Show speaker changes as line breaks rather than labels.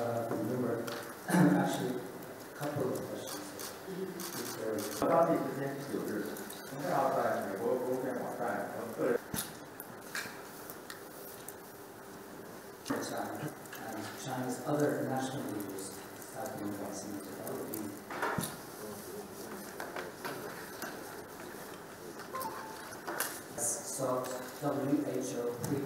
uh, there were actually a couple of questions. And China's other national leaders have been advancing developing sought WHO